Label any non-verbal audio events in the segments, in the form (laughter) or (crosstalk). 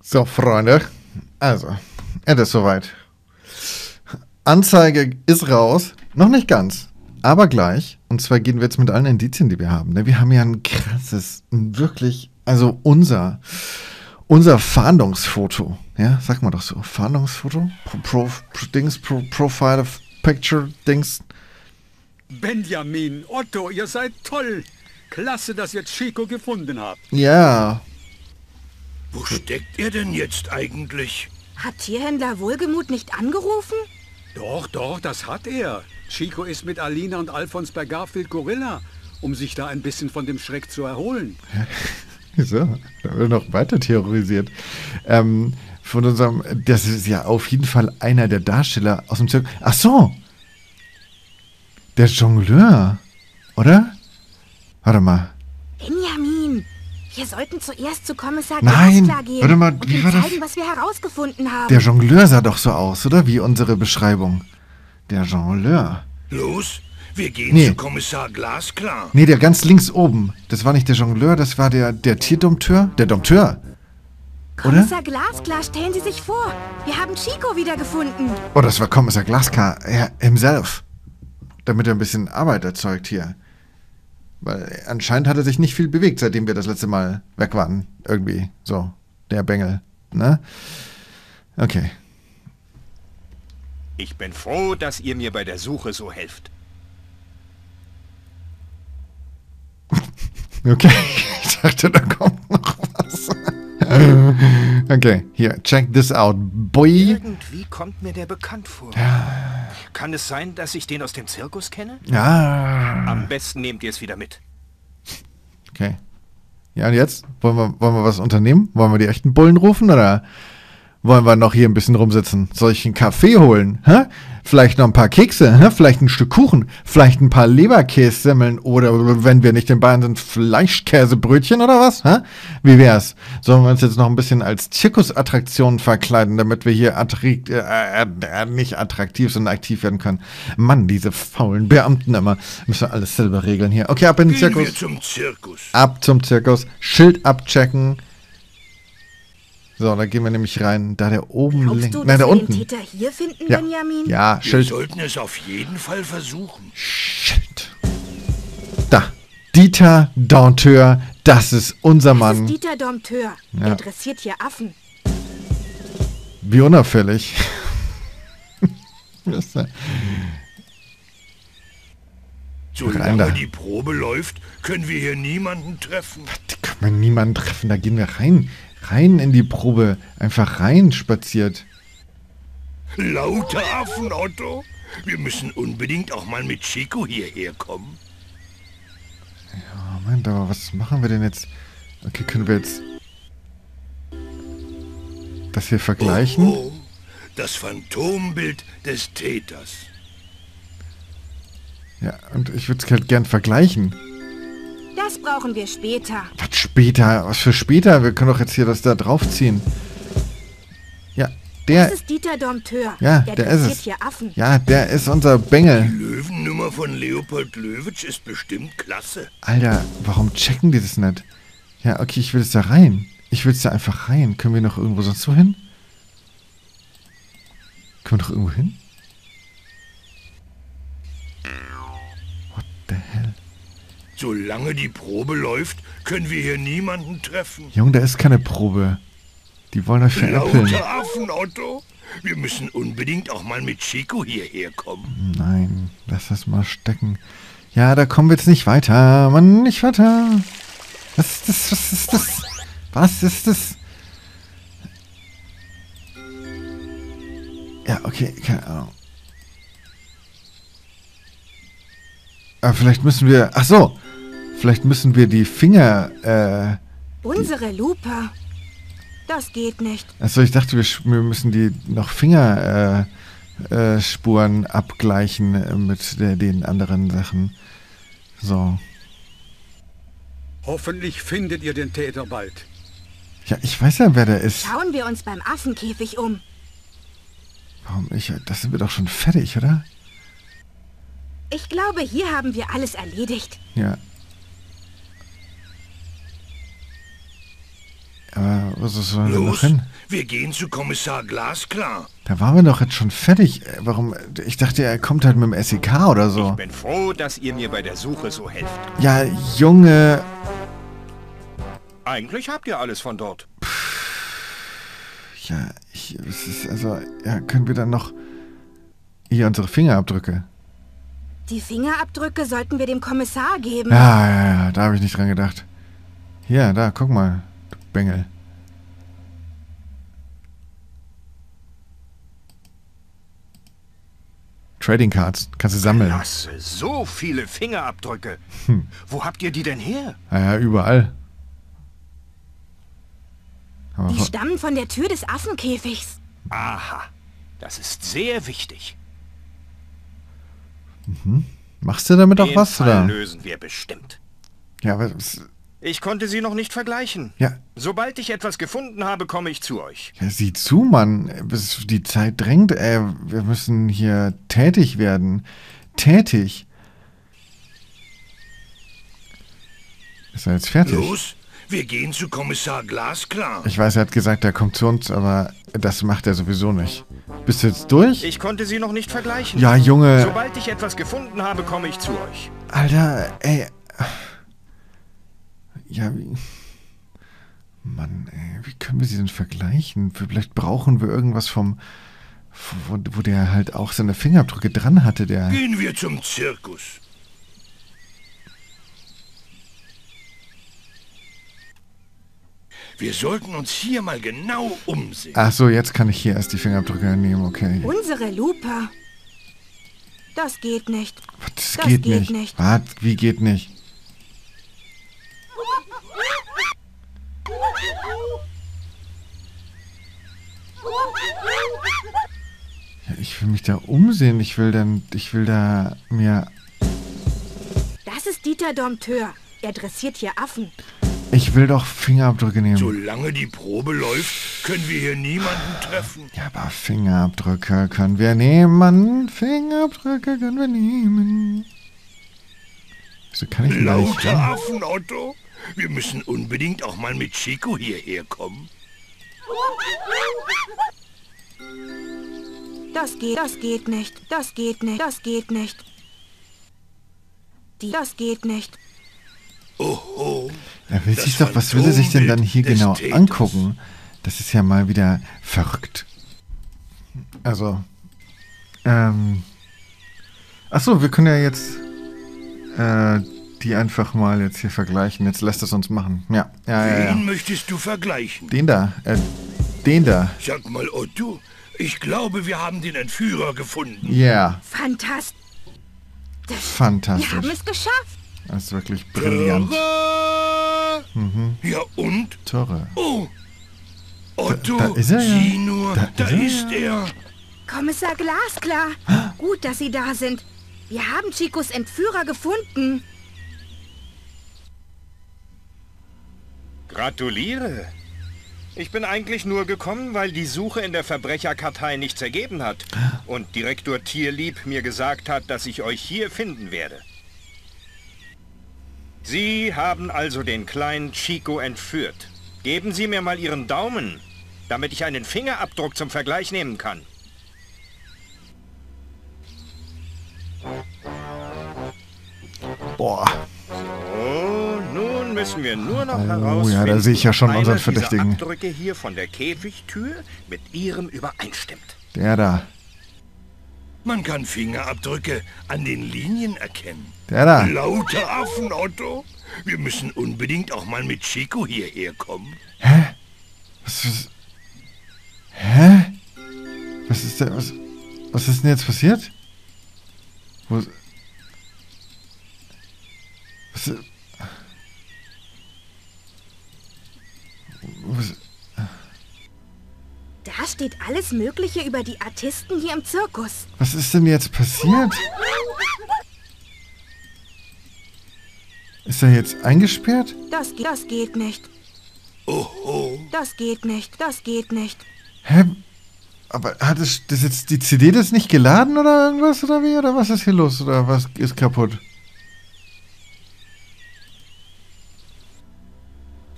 So, Freunde. Also, es ist soweit. Anzeige ist raus. Noch nicht ganz, aber gleich. Und zwar gehen wir jetzt mit allen Indizien, die wir haben. ne? Wir haben ja ein krasses, wirklich, also unser, unser Fahndungsfoto. Ja, sag mal doch so. Fahndungsfoto? Pro, Pro, Pro Dings, Pro, Profile Picture, Dings. Benjamin, Otto, ihr seid toll. Klasse, dass ihr Chico gefunden habt. Ja, Wo steckt er denn jetzt eigentlich? Hat Tierhändler Wohlgemut nicht angerufen? Doch, doch, das hat er. Chico ist mit Alina und Alfons bei Garfield Gorilla, um sich da ein bisschen von dem Schreck zu erholen. (laughs) So, da wird noch weiter terrorisiert. Ähm, von unserem, das ist ja auf jeden Fall einer der Darsteller aus dem Zirkus. Ach so! Der Jongleur, oder? Warte mal. Wir sollten zuerst zu Kommissar Nein, Glasklar gehen warte mal, und wie war das? zeigen, was wir herausgefunden haben. Der Jongleur sah doch so aus, oder? Wie unsere Beschreibung. Der Jongleur. Los, wir gehen Nee. zu Kommissar Glasklar. Nee, der ganz links oben. Das war nicht der Jongleur, das war der, der Tierdompteur. Der Dompteur. Oder? Kommissar Glasklar, stellen Sie sich vor, wir haben Chico wiedergefunden. Oh, das war Kommissar Glaskar, er himself. Damit er ein bisschen Arbeit erzeugt hier. Weil anscheinend hat er sich nicht viel bewegt, seitdem wir das letzte Mal weg waren. Irgendwie. So. Der Bengel. Ne? Okay. Ich bin froh, dass ihr mir bei der Suche so helft. (laughs) Okay. (laughs) Ich dachte, da kommt noch was. (laughs) Okay, hier, check this out. Boy. Irgendwie kommt mir der bekannt vor. Kann es sein, dass ich den aus dem Zirkus kenne? Ja. Am besten nehmt ihr es wieder mit. Okay. Ja, und jetzt? Wollen wir, wollen wir was unternehmen? Wollen wir die echten Bullen rufen oder wollen wir noch hier ein bisschen rumsitzen? Soll ich einen Kaffee holen? Hä? Vielleicht noch ein paar Kekse? Hä? Vielleicht ein Stück Kuchen? Vielleicht ein paar Leberkässemmeln? Oder wenn wir nicht in Bayern sind, Fleischkäsebrötchen oder was? Hä? Wie wär's? Sollen wir uns jetzt noch ein bisschen als Zirkusattraktion verkleiden, damit wir hier attri- äh, äh, nicht attraktiv, sondern aktiv werden können? Mann, diese faulen Beamten immer. Müssen wir alles selber regeln hier. Okay, ab in den Gehen Zirkus. wir zum Zirkus. Ab zum Zirkus. Schild abchecken. So, da gehen wir nämlich rein. Da der oben links. Nein, dass da wir den unten. Täter hier finden, Ja. Benjamin? Ja, Wir Schild. sollten es auf jeden Fall versuchen. Schild. Da. Dieter Danteur. Das ist unser Das Mann. ist Dieter Dompteur. Ja. Er dressiert hier Affen. Wie unauffällig. (laughs) Ja- Rein. Solange die Probe läuft, können wir hier niemanden treffen. Da kann man niemanden treffen. Da gehen wir rein. Rein in die Probe. Einfach rein spaziert. Lauter Affen, Otto. Wir müssen unbedingt auch mal mit Chico hierher kommen. Moment, aber was machen wir denn jetzt? Okay, können wir jetzt das hier vergleichen? Oh, das Phantombild des Täters. Ja, und ich würde es halt gern vergleichen. Das brauchen wir später. Was später? Was für später? Wir können doch jetzt hier das da draufziehen. Ja, der. Das ist Dieter Dompteur. Ja, der der ist es. hier Affen. Ja, der ist unser Bengel. Löwennummer von Leopold Löwitsch ist bestimmt klasse. Alter, warum checken die das nicht? Ja, okay, ich will jetzt da rein. Ich will jetzt da einfach rein. Können wir noch irgendwo sonst wo hin? Können wir noch irgendwo hin? Solange die Probe läuft, können wir hier niemanden treffen. Junge, da ist keine Probe. Die wollen euch veräppeln. Lauter Affen, Otto. Wir müssen unbedingt auch mal mit Chico hierher kommen. Nein, lass das mal stecken. Ja, da kommen wir jetzt nicht weiter. Mann, nicht weiter. Was ist das? Was ist das? Was ist das? Ja, okay, keine Ahnung. Aber vielleicht müssen wir. Ach so. Vielleicht müssen wir die Finger. Äh, Unsere Lupe. Das geht nicht. Achso, ich dachte, wir, wir müssen die noch Fingerspuren äh, äh, Spuren abgleichen äh, mit der, den anderen Sachen. So. Hoffentlich findet ihr den Täter bald. Ja, ich weiß ja, wer der ist. Schauen wir uns beim Affenkäfig um. Warum ich? Das sind wir doch schon fertig, oder? Ich glaube, hier haben wir alles erledigt. Ja. Aber sollen wir noch Los, hin? wir gehen zu Kommissar Glasklar. Da waren wir doch jetzt schon fertig. Äh, Warum? Ich dachte, er kommt halt mit dem SEK oder so. Ich bin froh, dass ihr mir bei der Suche so helft. Ja, Junge. Eigentlich habt ihr alles von dort. Ja, ich, es ist also, ja, können wir dann noch hier unsere Fingerabdrücke? Die Fingerabdrücke sollten wir dem Kommissar geben. Ja, ja, ja, da habe ich nicht dran gedacht. Hier, da, guck mal, du Bengel. Trading Cards, kannst du sammeln. Klasse, so viele Fingerabdrücke. Wo habt ihr die denn her? Ja, ja, überall. Aber Die stammen von der Tür des Affenkäfigs. Aha, das ist sehr wichtig. Machst du damit auch Den was, Fall oder? lösen wir bestimmt. Ja, aber Ich konnte sie noch nicht vergleichen. ja, Sobald ich etwas gefunden habe, komme ich zu euch. ja, sieh zu, Mann. Die Zeit drängt, ey. Wir müssen hier tätig werden. Tätig. Ist er jetzt fertig? Los, wir gehen zu Kommissar Glasklar. Ich weiß, er hat gesagt, er kommt zu uns, aber das macht er sowieso nicht. Bist du jetzt durch? Ich konnte sie noch nicht vergleichen. ja, Junge. Sobald ich etwas gefunden habe, komme ich zu euch. Alter, ey. Ja, wie. Mann, ey, wie können wir sie denn vergleichen? Vielleicht brauchen wir irgendwas vom. Wo, wo der halt auch seine Fingerabdrücke dran hatte, der. Gehen wir zum Zirkus. Wir sollten uns hier mal genau umsehen. Ach so, jetzt kann ich hier erst die Fingerabdrücke nehmen, okay. Unsere Lupe. Das geht nicht. Das, das geht, geht nicht. nicht. Was? Wie geht nicht? Ja, ich will mich da umsehen. Ich will dann. Ich will da mir. Das ist Dieter Dompteur. Er dressiert hier Affen. Ich will doch Fingerabdrücke nehmen. Solange die Probe läuft, können wir hier niemanden treffen. Ja, aber Fingerabdrücke können wir nehmen. Fingerabdrücke können wir nehmen. Wieso kann ich nicht Lauter? Affen, Otto. Wir müssen unbedingt auch mal mit Chico hierher kommen. Das geht, das geht nicht. Das geht nicht. Das geht nicht. Die, das geht nicht. Oho. Er will sich doch, was will er sich denn dann hier genau angucken? Das ist ja mal wieder verrückt. Also, ähm, ach so, wir können ja jetzt äh, die einfach mal jetzt hier vergleichen. Jetzt lässt es uns machen. Ja, ja, ja, Wen ja. möchtest du vergleichen? Den da, äh, den da. Sag mal, Otto, ich glaube, wir haben den Entführer gefunden. Ja, Fantastisch. Wir haben fantastisch. es geschafft. Das ist wirklich brillant. Tada! Ja und? Torre. Oh, Otto, Da- da ist er ja. sieh nur, Da da, ist ist, er er. Kommissar Glasklar. Gut, dass Sie da sind. Wir haben Chicos Entführer gefunden. Gratuliere. Ich bin eigentlich nur gekommen, weil die Suche in der Verbrecherkartei nichts ergeben hat. Und Direktor Tierlieb mir gesagt hat, dass ich euch hier finden werde. Sie haben also den kleinen Chico entführt. Geben Sie mir mal Ihren Daumen, damit ich einen Fingerabdruck zum Vergleich nehmen kann. Boah. Oh, nun müssen wir nur noch Oh, herausfinden, ja, da sehe ich ja schon unseren Verdächtigen. Abdrücke hier von der Käfigtür mit Ihrem übereinstimmt. Der da. Man kann Fingerabdrücke an den Linien erkennen. Der da. Lauter Affen, Otto. Wir müssen unbedingt auch mal mit Chico hierher kommen. Was ist. Hä? Was ist denn. Was, was ist denn jetzt passiert? Wo. Was. Was, Da steht alles Mögliche über die Artisten hier im Zirkus. was ist denn jetzt passiert? Ist er jetzt eingesperrt? Das, das geht nicht. Oho. Das geht nicht. Das geht nicht. Hä? Aber hat es das jetzt die CD das nicht geladen oder irgendwas oder wie? Oder was ist hier los? Oder was ist kaputt?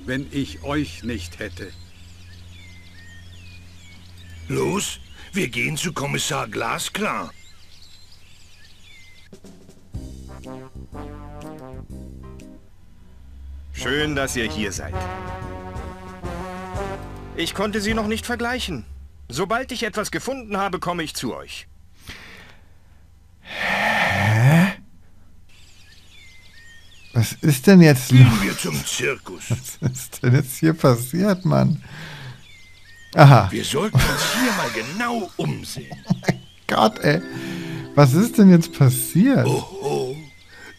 Wenn ich euch nicht hätte, Los, wir gehen zu Kommissar Glasklar. Schön, dass ihr hier seid. Ich konnte sie noch nicht vergleichen. Sobald ich etwas gefunden habe, komme ich zu euch. Was ist denn jetzt los? Gehen wir zum Zirkus. (laughs) Was ist denn jetzt hier passiert, Mann? Aha, Wir sollten uns hier mal genau umsehen. Gott, ey. Was ist denn jetzt passiert? Oho,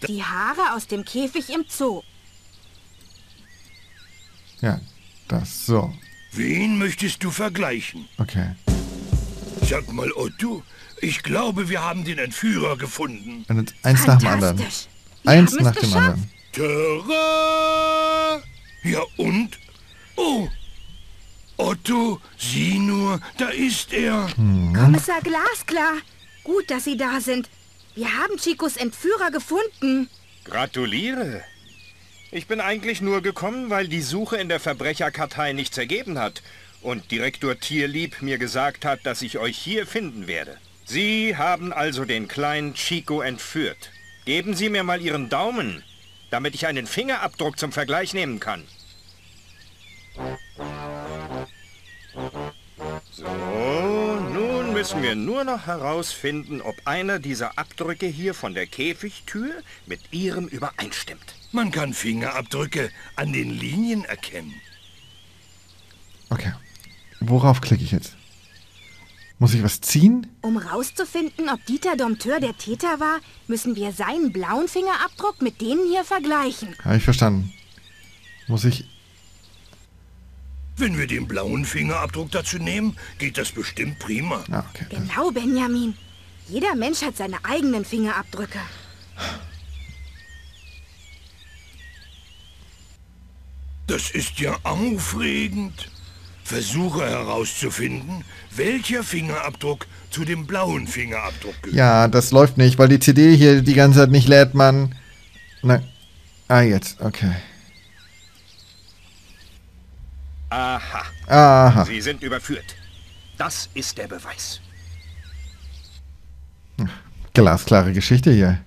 Die Haare aus dem Käfig im Zoo. Ja, das so. wen möchtest du vergleichen? Okay. Sag mal, Otto, ich glaube, wir haben den Entführer gefunden. Und jetzt eins nach dem anderen. Wir Eins nach dem geschafft. anderen. Tada! Ja und? Oh, Otto, sieh nur, da ist er. Kommissar Glasklar. Gut, dass Sie da sind. Wir haben Chicos Entführer gefunden. Gratuliere. Ich bin eigentlich nur gekommen, weil die Suche in der Verbrecherkartei nichts ergeben hat und Direktor Tierlieb mir gesagt hat, dass ich euch hier finden werde. Sie haben also den kleinen Chico entführt. Geben Sie mir mal Ihren Daumen, damit ich einen Fingerabdruck zum Vergleich nehmen kann. So, nun müssen wir nur noch herausfinden, ob einer dieser Abdrücke hier von der Käfigtür mit Ihrem übereinstimmt. Man kann Fingerabdrücke an den Linien erkennen. Okay. Worauf klicke ich jetzt? Muss ich was ziehen? Um rauszufinden, ob Dieter Dompteur der Täter war, müssen wir seinen blauen Fingerabdruck mit denen hier vergleichen. Habe ich verstanden. Muss ich. Wenn wir den blauen Fingerabdruck dazu nehmen, geht das bestimmt prima. Ah, okay. Genau, Benjamin. Jeder Mensch hat seine eigenen Fingerabdrücke. Das ist ja aufregend. Versuche herauszufinden, welcher Fingerabdruck zu dem blauen Fingerabdruck gehört. Ja, das läuft nicht, weil die CD hier die ganze Zeit nicht lädt, Mann. Na. Ah, jetzt. Okay. Aha, Aha. Sie sind überführt. Das ist der Beweis. Glasklare Geschichte hier.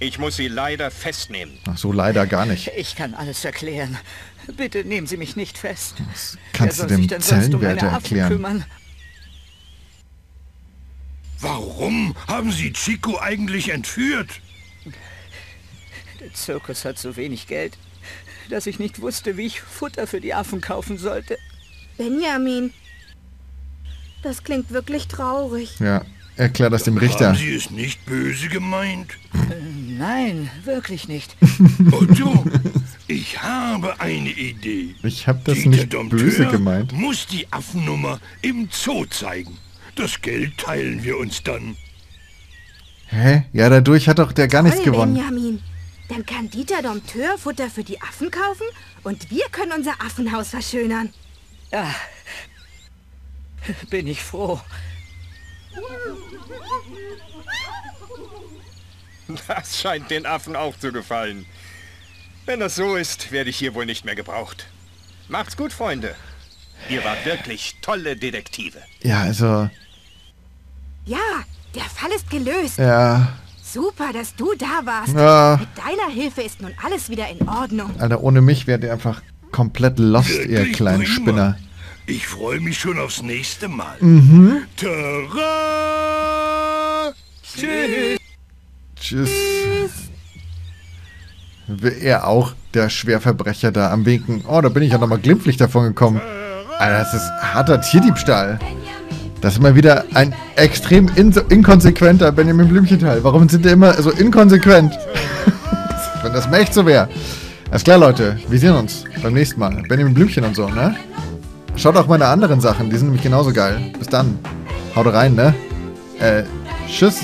Ich muss Sie leider festnehmen. Ach so, leider gar nicht. Ich kann alles erklären. Bitte nehmen Sie mich nicht fest. Kannst Wer du dem um Zellenwärter Affen erklären? kümmern? Warum haben Sie Chico eigentlich entführt? Der Zirkus hat so wenig Geld, dass ich nicht wusste, wie ich Futter für die Affen kaufen sollte. Benjamin. Das klingt wirklich traurig. Ja, erklär das dem Richter. Haben Sie es nicht böse gemeint? Nein, wirklich nicht. (laughs) Otto, ich habe eine Idee. Ich habe das Dieter nicht Dompteur böse gemeint. muss die Affennummer im Zoo zeigen. Das Geld teilen wir uns dann. Hä? Ja, dadurch hat doch der gar nichts Toll, gewonnen. Benjamin. Dann kann Dieter Dompteur Futter für die Affen kaufen und wir können unser Affenhaus verschönern. Ah, bin ich froh. Das scheint den Affen auch zu gefallen. Wenn das so ist, werde ich hier wohl nicht mehr gebraucht. Macht's gut, Freunde. Ihr wart wirklich tolle Detektive. Ja, also, Ja, der Fall ist gelöst. ja. Super, dass du da warst. Ja. Mit deiner Hilfe ist nun alles wieder in Ordnung. Alter, ohne mich wärt ihr einfach komplett lost, ihr kleinen prima. Spinner. Ich freue mich schon aufs nächste Mal. Mhm. Tada! Tschüss. Tschüss. Er auch, der Schwerverbrecher da am Winken. Oh, da bin ich ja nochmal glimpflich davon gekommen. Alter, das ist harter Tierdiebstahl. Das ist mal wieder ein extrem in inkonsequenter Benjamin Blümchenteil. Warum sind die immer so inkonsequent? (laughs) Wenn das echt so wäre. Alles klar, Leute. Wir sehen uns beim nächsten Mal. Benjamin Blümchen und so, ne? Schaut auch meine anderen Sachen. Die sind nämlich genauso geil. Bis dann. Haut rein, ne? Äh, tschüss.